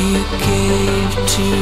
you gave to